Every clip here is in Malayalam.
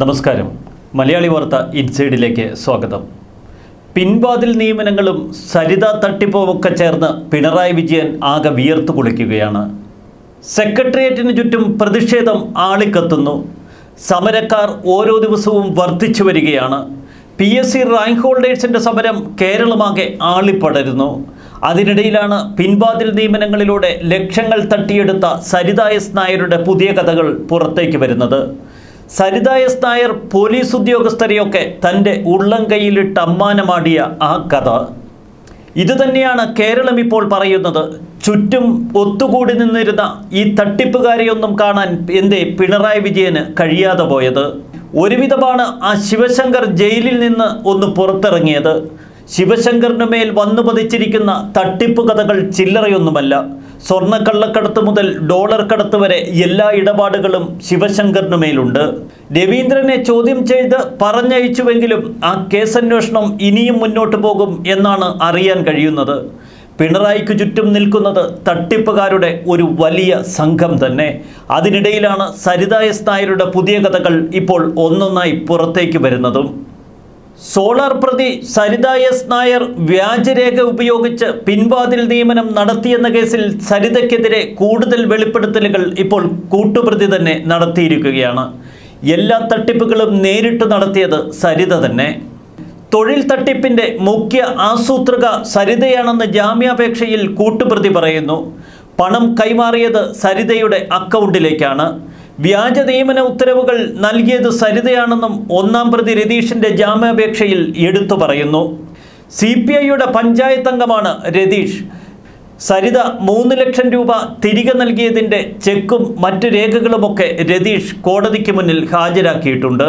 നമസ്കാരം. മലയാളി വാർത്ത ഇൻസൈഡിലേക്ക് സ്വാഗതം. പിൻവാതിൽ നിയമനങ്ങളും സരിത തട്ടിപ്പുമൊക്കെ ചേർന്ന് പിണറായി വിജയൻ ആകെ വിയർത്തു കുളിക്കുകയാണ്. സെക്രട്ടേറിയറ്റിന് ചുറ്റും പ്രതിഷേധം ആളിക്കത്തുന്നു. സമരക്കാർ ഓരോ ദിവസവും വർദ്ധിച്ചു വരികയാണ്. പി എസ് സി റാങ്ക് ഹോൾഡേഴ്സിന്റെ സമരം കേരളമാകെ ആളിപ്പടരുന്നു. അതിനിടയിലാണ് പിൻവാതിൽ നിയമനങ്ങളിലൂടെ ലക്ഷങ്ങൾ തട്ടിയെടുത്ത സരിത എസ് നായരുടെ പുതിയ കഥകൾ പുറത്തേക്ക് വരുന്നത്. സരിത നായർ പോലീസ് ഉദ്യോഗസ്ഥരെയൊക്കെ തന്റെ ഉള്ളം കൈയിലിട്ട് അമ്മാനമാടിയ ആ കഥ. ഇതുതന്നെയാണ് കേരളം ഇപ്പോൾ പറയുന്നത്. ചുറ്റും ഒത്തുകൂടി നിന്നിരുന്ന ഈ തട്ടിപ്പുകാരെയൊന്നും കാണാൻ എന്തേ പിണറായി വിജയന് കഴിയാതെ പോയത്? ഒരുവിധമാണ് ആ ശിവശങ്കർ ജയിലിൽ നിന്ന് ഒന്ന് പുറത്തിറങ്ങിയത്. ശിവശങ്കറിന് മേൽ വന്നു പതിച്ചിരിക്കുന്ന തട്ടിപ്പ് കഥകൾ ചില്ലറയൊന്നുമല്ല. സ്വർണക്കള്ളക്കടത്ത് മുതൽ ഡോളർ കടത്ത് വരെ എല്ലാ ഇടപാടുകളും ശിവശങ്കറിന് മേലുണ്ട് രവീന്ദ്രനെ ചോദ്യം ചെയ്ത് പറഞ്ഞയച്ചുവെങ്കിലും ആ കേസന്വേഷണം ഇനിയും മുന്നോട്ട് പോകും എന്നാണ് അറിയാൻ കഴിയുന്നത്. പിണറായിക്ക് ചുറ്റും നിൽക്കുന്നത് തട്ടിപ്പുകാരുടെ ഒരു വലിയ സംഘം തന്നെ. അതിനിടയിലാണ് സരിത എസ് നായരുടെ പുതിയ കഥകൾ ഇപ്പോൾ ഒന്നൊന്നായി പുറത്തേക്ക് വരുന്നതും. സോളാർ പ്രതി സരിത എസ് നായർ വ്യാജരേഖ ഉപയോഗിച്ച് പിൻവാതിൽ നിയമനം നടത്തിയെന്ന കേസിൽ സരിതയ്ക്കെതിരെ കൂടുതൽ വെളിപ്പെടുത്തലുകൾ ഇപ്പോൾ കൂട്ടുപ്രതി തന്നെ നടത്തിയിരിക്കുകയാണ്. എല്ലാ തട്ടിപ്പുകളും നേരിട്ട് നടത്തിയത് സരിത തന്നെ. തൊഴിൽ തട്ടിപ്പിന്റെ മുഖ്യ ആസൂത്രക സരിതയാണെന്ന് ജാമ്യാപേക്ഷയിൽ കൂട്ടുപ്രതി പറയുന്നു. പണം കൈമാറിയത് സരിതയുടെ അക്കൗണ്ടിലേക്കാണ്. വ്യാജ നിയമന ഉത്തരവുകൾ നൽകിയത് സരിതയാണെന്നും ഒന്നാം പ്രതി രതീഷിന്റെ ജാമ്യാപേക്ഷയിൽ എടുത്തു പറയുന്നു. സി പി ഐയുടെ പഞ്ചായത്ത് അംഗമാണ് രതീഷ്. സരിത മൂന്ന് ലക്ഷം രൂപ തിരികെ നൽകിയതിന്റെ ചെക്കും മറ്റു രേഖകളുമൊക്കെ രതീഷ് കോടതിക്ക് മുന്നിൽ ഹാജരാക്കിയിട്ടുണ്ട്.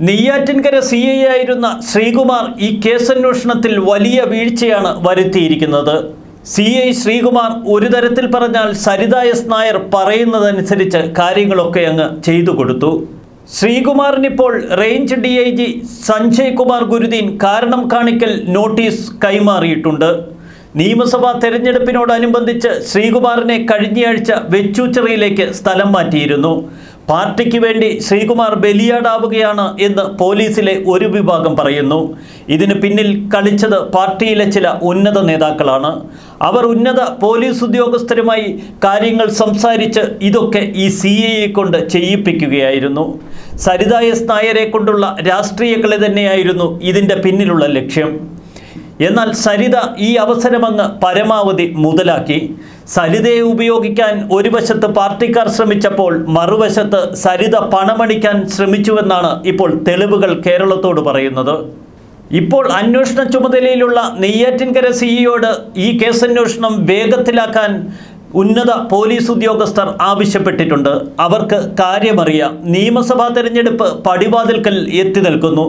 നെയ്യാറ്റിൻകര സി ഐ ആയിരുന്ന ശ്രീകുമാർ ഈ കേസന്വേഷണത്തിൽ വലിയ വീഴ്ചയാണ് വരുത്തിയിരിക്കുന്നത്. സി ഐ ശ്രീകുമാർ ഒരു തരത്തിൽ പറഞ്ഞാൽ സരിത എസ് നായർ പറയുന്നതനുസരിച്ച് കാര്യങ്ങളൊക്കെ അങ്ങ് ചെയ്തു കൊടുത്തു. ശ്രീകുമാറിനിപ്പോൾ range D I G Sanjay Kumar Gurudeen കാരണം കാണിക്കൽ നോട്ടീസ് കൈമാറിയിട്ടുണ്ട്. നിയമസഭാ തെരഞ്ഞെടുപ്പിനോടനുബന്ധിച്ച് ശ്രീകുമാറിനെ കഴിഞ്ഞയാഴ്ച വെച്ചൂച്ചിറയിലേക്ക് സ്ഥലം മാറ്റിയിരുന്നു. പാർട്ടിക്ക് വേണ്ടി ശ്രീകുമാർ ബലിയാടാവുകയാണ് എന്ന് പോലീസിലെ ഒരു വിഭാഗം പറയുന്നു. ഇതിന് പിന്നിൽ കളിച്ചത് പാർട്ടിയിലെ ചില ഉന്നത നേതാക്കളാണ്. അവർ ഉന്നത പോലീസ് ഉദ്യോഗസ്ഥരുമായി കാര്യങ്ങൾ സംസാരിച്ച് ഇതൊക്കെ ഈ സി എയെ കൊണ്ട് ചെയ്യിപ്പിക്കുകയായിരുന്നു. സരിത എസ് നായരെ കൊണ്ടുള്ള രാഷ്ട്രീയ തന്നെയായിരുന്നു ഇതിന്റെ പിന്നിലുള്ള ലക്ഷ്യം. എന്നാൽ സരിത ഈ അവസരമങ്ങ് പരമാവധി മുതലാക്കി. സരിതയെ ഉപയോഗിക്കാൻ ഒരു വശത്ത് പാർട്ടിക്കാർ ശ്രമിച്ചപ്പോൾ മറുവശത്ത് സരിത പണമടിക്കാൻ ശ്രമിച്ചുവെന്നാണ് ഇപ്പോൾ തെളിവുകൾ കേരളത്തോട് പറയുന്നത്. ഇപ്പോൾ അന്വേഷണ ചുമതലയിലുള്ള നെയ്യാറ്റിൻകര സിഇയോട് ഈ കേസന്വേഷണം വേഗത്തിലാക്കാൻ ഉന്നത പോലീസ് ഉദ്യോഗസ്ഥർ ആവശ്യപ്പെട്ടിട്ടുണ്ട്. അവർക്ക് കാര്യമറിയാം. നിയമസഭാ തെരഞ്ഞെടുപ്പ് പടിവാതിൽക്കൽ എത്തി നിൽക്കുന്നു.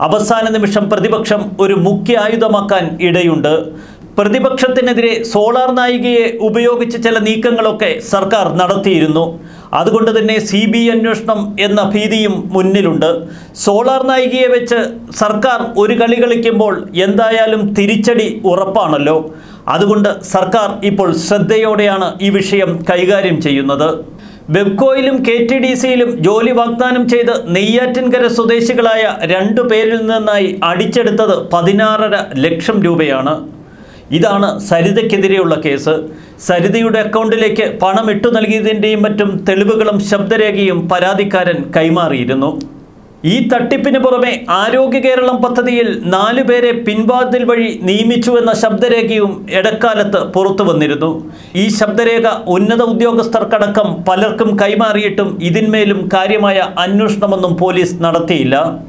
അവസാന നിമിഷം പ്രതിപക്ഷം ഒരു മുഖ്യ ആയുധമാക്കാൻ ഇടയുണ്ട്. പ്രതിപക്ഷത്തിനെതിരെ സോളാർ നായികയെ ഉപയോഗിച്ച് ചില നീക്കങ്ങളൊക്കെ സർക്കാർ നടത്തിയിരുന്നു. അതുകൊണ്ട് തന്നെ സി ബി അന്വേഷണം എന്ന ഭീതിയും മുന്നിലുണ്ട്. സോളാർ നായികയെ വെച്ച് സർക്കാർ ഒരു കളി കളിക്കുമ്പോൾ എന്തായാലും തിരിച്ചടി ഉറപ്പാണല്ലോ. അതുകൊണ്ട് സർക്കാർ ഇപ്പോൾ ശ്രദ്ധയോടെയാണ് ഈ വിഷയം കൈകാര്യം ചെയ്യുന്നത്. വെബ്കോയിലും കെ ടി ഡി സിയിലും ജോലി വാഗ്ദാനം ചെയ്ത് നെയ്യാറ്റിൻകര സ്വദേശികളായ രണ്ടു പേരിൽ നിന്നായി അടിച്ചെടുത്തത് പതിനാറര ലക്ഷം രൂപയാണ്. ഇതാണ് സരിതയ്ക്കെതിരെയുള്ള കേസ്. സരിതയുടെ അക്കൗണ്ടിലേക്ക് പണം ഇട്ടു നൽകിയതിന്റെയും മറ്റും തെളിവുകളും ശബ്ദരേഖയും പരാതിക്കാരൻ കൈമാറിയിരുന്നു. ഈ തട്ടിപ്പിന് പുറമെ ആരോഗ്യ കേരളം പദ്ധതിയിൽ നാലു പേരെ പിൻവാതിൽ വഴി നിയമിച്ചുവെന്ന ശബ്ദരേഖയും ഇടക്കാലത്ത് പുറത്തു വന്നിരുന്നു. ഈ ശബ്ദരേഖ ഉന്നത ഉദ്യോഗസ്ഥർക്കടക്കം പലർക്കും കൈമാറിയിട്ടും ഇതിന്മേലും കാര്യമായ അന്വേഷണമൊന്നും പോലീസ് നടത്തിയില്ല.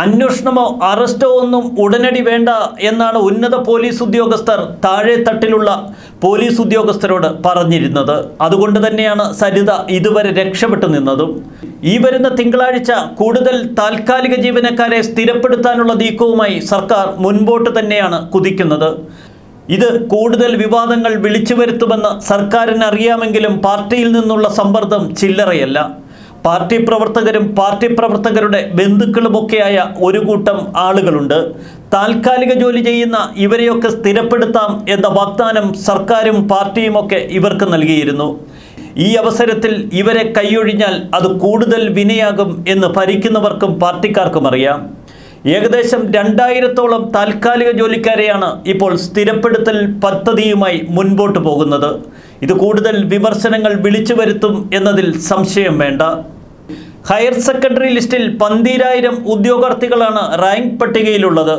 അന്വേഷണമോ അറസ്റ്റോ ഒന്നും ഉടനടി വേണ്ട എന്നാണ് ഉന്നത പോലീസ് ഉദ്യോഗസ്ഥർ താഴെ തട്ടിലുള്ള പോലീസ് ഉദ്യോഗസ്ഥരോട് പറഞ്ഞിരുന്നത്. അതുകൊണ്ട് തന്നെയാണ് സരിത ഇതുവരെ രക്ഷപ്പെട്ടു നിന്നതും. ഈ വരുന്ന തിങ്കളാഴ്ച കൂടുതൽ താൽക്കാലിക ജീവനക്കാരെ സ്ഥിരപ്പെടുത്താനുള്ള നീക്കവുമായി സർക്കാർ മുൻപോട്ട് തന്നെയാണ് കുതിക്കുന്നത്. ഇത് കൂടുതൽ വിവാദങ്ങൾ വിളിച്ചു വരുത്തുമെന്ന് സർക്കാരിന് അറിയാമെങ്കിലും പാർട്ടിയിൽ നിന്നുള്ള സമ്മർദ്ദം ചില്ലറയല്ല. പാർട്ടി പ്രവർത്തകരും പാർട്ടി പ്രവർത്തകരുടെ ബന്ധുക്കളുമൊക്കെയായ ഒരു കൂട്ടം ആളുകളുണ്ട്. താൽക്കാലിക ജോലി ചെയ്യുന്ന ഇവരെയൊക്കെ സ്ഥിരപ്പെടുത്താം എന്ന വാഗ്ദാനം സർക്കാരും പാർട്ടിയുമൊക്കെ ഇവർക്ക് നൽകിയിരുന്നു. ഈ അവസരത്തിൽ ഇവരെ കൈയൊഴിഞ്ഞാൽ അത് കൂടുതൽ വിനയാകും എന്ന് ഭരിക്കുന്നവർക്കും പാർട്ടിക്കാർക്കും അറിയാം. ഏകദേശം രണ്ടായിരത്തോളം താൽക്കാലിക ജോലിക്കാരെയാണ് ഇപ്പോൾ സ്ഥിരപ്പെടുത്തൽ പദ്ധതിയുമായി മുൻപോട്ട് പോകുന്നത്. ഇത് കൂടുതൽ വിമർശനങ്ങൾ വിളിച്ചു വരുത്തും എന്നതിൽ സംശയം വേണ്ട. ഹയർ സെക്കൻഡറി ലിസ്റ്റിൽ പന്തീരായിരം ഉദ്യോഗാർത്ഥികളാണ് റാങ്ക് പട്ടികയിലുള്ളത്.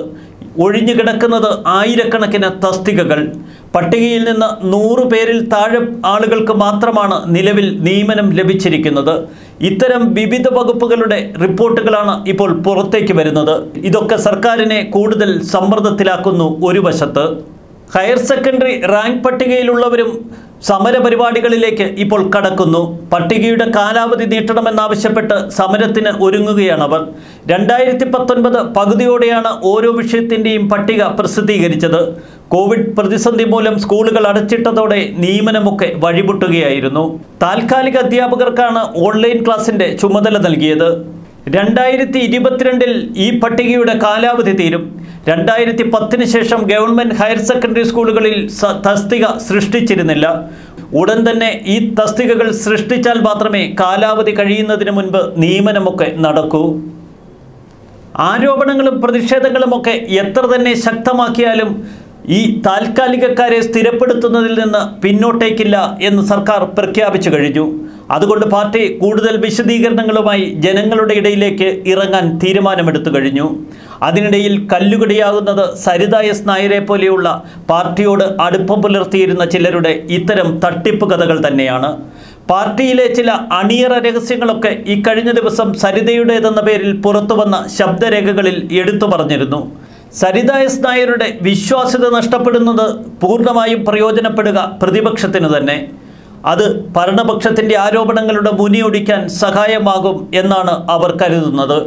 ഒഴിഞ്ഞു കിടക്കുന്നത് ആയിരക്കണക്കിന് തസ്തികകൾ. പട്ടികയിൽ നിന്ന് നൂറ് പേരിൽ താഴെ ആളുകൾക്ക് മാത്രമാണ് നിലവിൽ നിയമനം ലഭിച്ചിരിക്കുന്നത്. ഇത്തരം വിവിധ വകുപ്പുകളുടെ റിപ്പോർട്ടുകളാണ് ഇപ്പോൾ പുറത്തേക്ക് വരുന്നത്. ഇതൊക്കെ സർക്കാരിനെ കൂടുതൽ സമ്മർദ്ദത്തിലാക്കുന്നു ഒരു വശത്ത്. ഹയർ സെക്കൻഡറി റാങ്ക് പട്ടികയിലുള്ളവരും സമരപരിപാടികളിലേക്ക് ഇപ്പോൾ കടക്കുന്നു. പട്ടികയുടെ കാലാവധി നീട്ടണമെന്നാവശ്യപ്പെട്ട് സമരത്തിന് ഒരുങ്ങുകയാണ് അവർ രണ്ടായിരത്തി പത്തൊൻപത് പകുതിയോടെയാണ് ഓരോ വിഷയത്തിന്റെയും പട്ടിക പ്രസിദ്ധീകരിച്ചത്. കോവിഡ് പ്രതിസന്ധി മൂലം സ്കൂളുകൾ അടച്ചിട്ടതോടെ നിയമനമൊക്കെ വഴിമുട്ടുകയായിരുന്നു. താൽക്കാലിക അധ്യാപകർക്കാണ് ഓൺലൈൻ ക്ലാസിന്റെ ചുമതല നൽകിയത്. രണ്ടായിരത്തി ഇരുപത്തിരണ്ടിൽ ഈ പട്ടികയുടെ കാലാവധി തീരും. രണ്ടായിരത്തി പത്തിന് ശേഷം ഗവൺമെന്റ് ഹയർ സെക്കൻഡറി സ്കൂളുകളിൽ തസ്തിക സൃഷ്ടിച്ചിരുന്നില്ല. ഉടൻ തന്നെ ഈ തസ്തികകൾ സൃഷ്ടിച്ചാൽ മാത്രമേ കാലാവധി കഴിയുന്നതിന് മുൻപ് നിയമനമൊക്കെ നടക്കൂ. ആരോപണങ്ങളും പ്രതിഷേധങ്ങളുമൊക്കെ എത്ര തന്നെ ശക്തമാക്കിയാലും ഈ താൽക്കാലികക്കാരെ സ്ഥിരപ്പെടുത്തുന്നതിൽ നിന്ന് പിന്നോട്ടേക്കില്ല എന്ന് സർക്കാർ പ്രഖ്യാപിച്ചു കഴിഞ്ഞു. അതുകൊണ്ട് പാർട്ടി കൂടുതൽ വിശദീകരണങ്ങളുമായി ജനങ്ങളുടെ ഇടയിലേക്ക് ഇറങ്ങാൻ തീരുമാനമെടുത്തു കഴിഞ്ഞു. അതിനിടയിൽ കല്ലുകടിയാകുന്നത് സരിത എസ് നായരെ പോലെയുള്ള പാർട്ടിയോട് അടുപ്പം പുലർത്തിയിരുന്ന ചിലരുടെ ഇത്തരം തട്ടിപ്പ് കഥകൾ തന്നെയാണ്. പാർട്ടിയിലെ ചില അണിയറ രഹസ്യങ്ങളൊക്കെ ഇക്കഴിഞ്ഞ ദിവസം സരിതയുടേതെന്ന പേരിൽ പുറത്തുവന്ന ശബ്ദരേഖകളിൽ എടുത്തു പറഞ്ഞിരുന്നു. സരിത എസ് നായരുടെ വിശ്വാസ്യത നഷ്ടപ്പെടുന്നത് പൂർണമായും പ്രയോജനപ്പെടുക പ്രതിപക്ഷത്തിന് തന്നെ. അത് ഭരണപക്ഷത്തിന്റെ ആരോപണങ്ങളുടെ മുനിയൊടിക്കാൻ സഹായമാകും എന്നാണ് അവർ കരുതുന്നത്.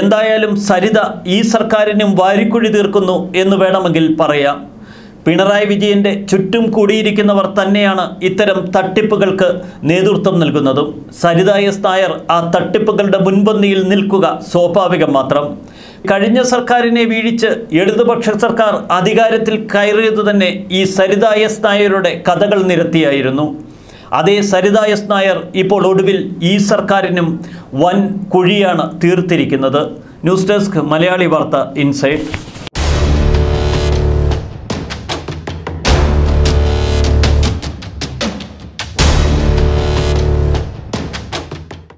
എന്തായാലും സരിത ഈ സർക്കാരിനും വാരിക്കുഴി തീർക്കുന്നു എന്ന് വേണമെങ്കിൽ പറയാം. പിണറായി വിജയന്റെ ചുറ്റും കൂടിയിരിക്കുന്നവർ തന്നെയാണ് ഇത്തരം തട്ടിപ്പുകൾക്ക് നേതൃത്വം നൽകുന്നതും. സരിത എസ് നായർ ആ തട്ടിപ്പുകളുടെ മുൻപന്തിയിൽ നിൽക്കുക സ്വാഭാവികം മാത്രം. കഴിഞ്ഞ സർക്കാരിനെ വീഴിച്ച് ഇടതുപക്ഷ സർക്കാർ അധികാരത്തിൽ കയറിയതു തന്നെ ഈ സരിത എസ് നായരുടെ കഥകൾ നിരത്തിയായിരുന്നു. അതേ സരിത എസ് നായർ ഇപ്പോൾ ഒടുവിൽ ഈ സർക്കാരിനും വൻ കുഴിയാണ് തീർത്തിരിക്കുന്നത്. News desk Malayali Vartha insight